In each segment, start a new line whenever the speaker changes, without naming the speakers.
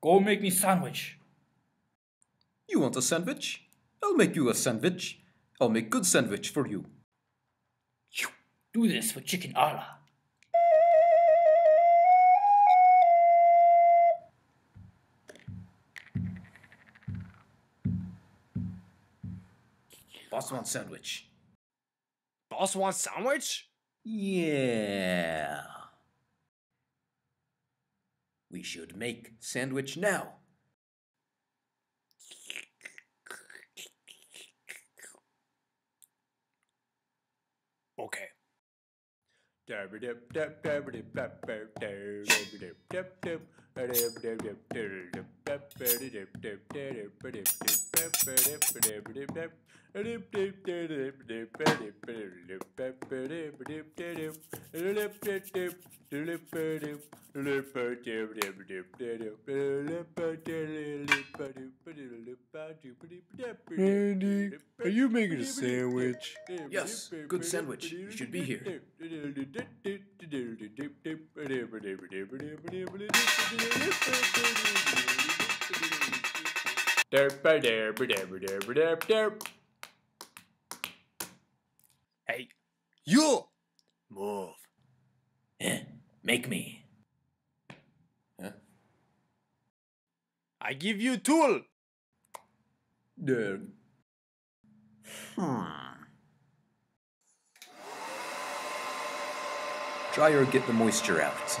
Go make me sandwich.
You want a sandwich? I'll make you a sandwich. I'll make good sandwich for you.
Do this for chicken Allah.
Boss wants sandwich.
Boss wants sandwich?
Yeah. We should make sandwich now.
Okay. Randy, are you making a sandwich?
Yes, good sandwich. You should be here.
Hey, you! Move.
Eh, make me.
I give you tool.
There. Hmm. Try or get the moisture out.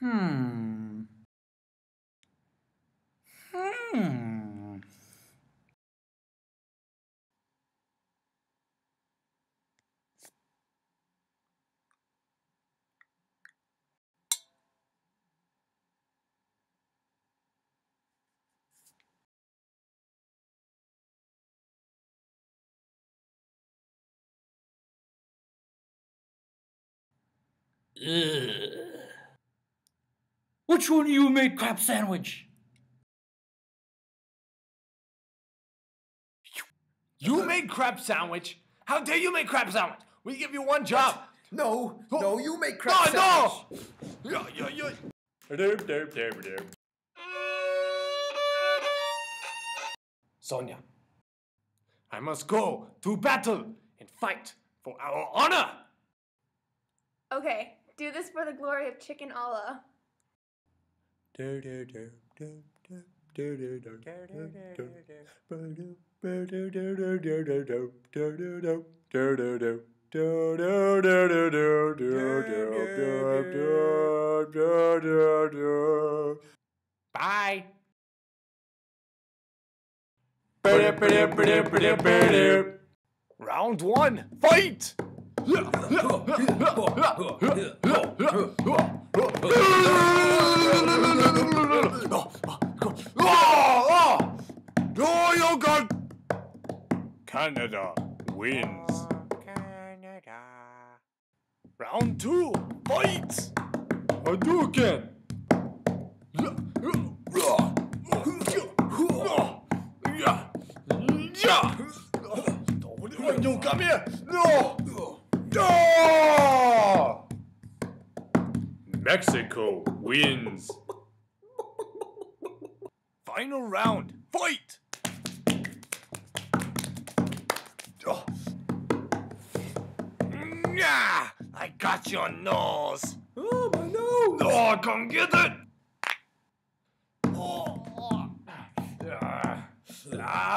Hmm. Hmm.
Ugh. Which one of you made crab sandwich?
You made crab sandwich? How dare you make crab sandwich? We give you one job.
No,
Oh.
no, you make crab
No,
sandwich.
no! no! Yeah, yeah, yeah. Sonia, I must go to battle and fight for our honor.
Okay, do this for the glory of Chicken Allah.
Bye. Round one, fight! Oh, you got Canada wins. Round Round two, fight! Hadouken!
No, come here! No! No!
Mexico wins. Final round, fight! Yeah, I got your nose.
Oh, my nose!
Oh, come get it! Oh, oh. Ah, ah,